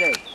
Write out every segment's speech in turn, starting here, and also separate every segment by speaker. Speaker 1: day.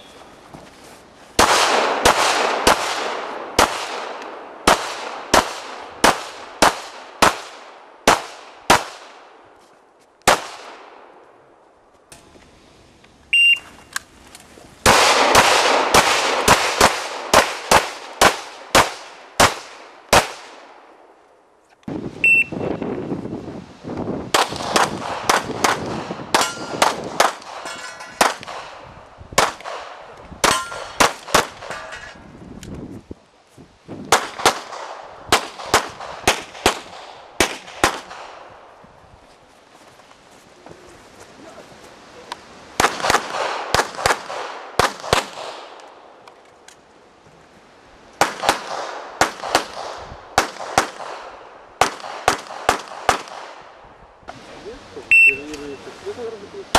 Speaker 1: Можно разбить.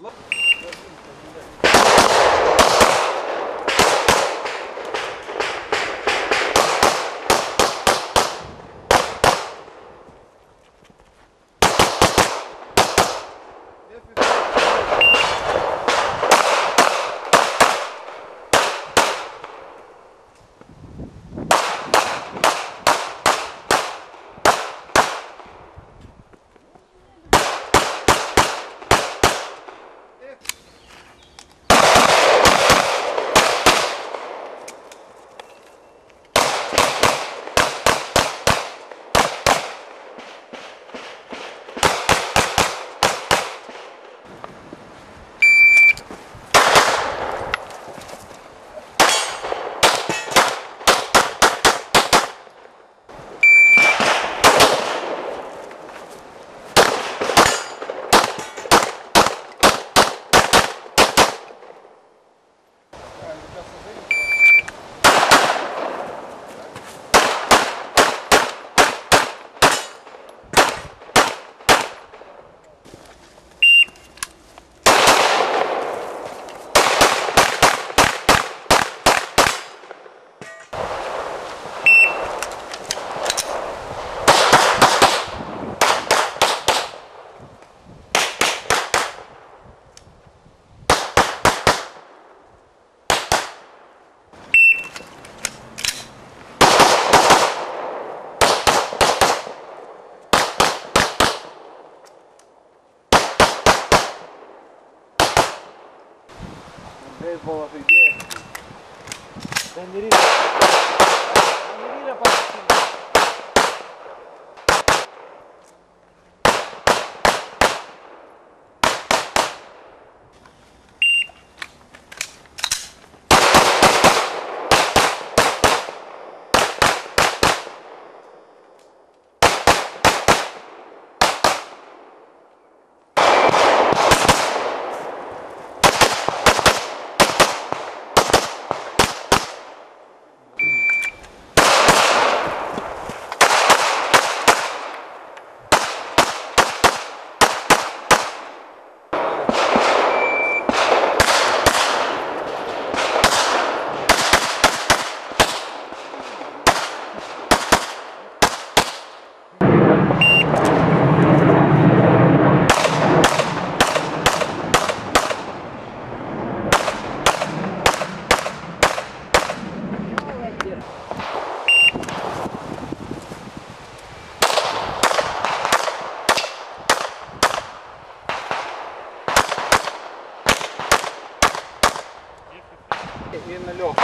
Speaker 1: Look. puedo decir и на легкую.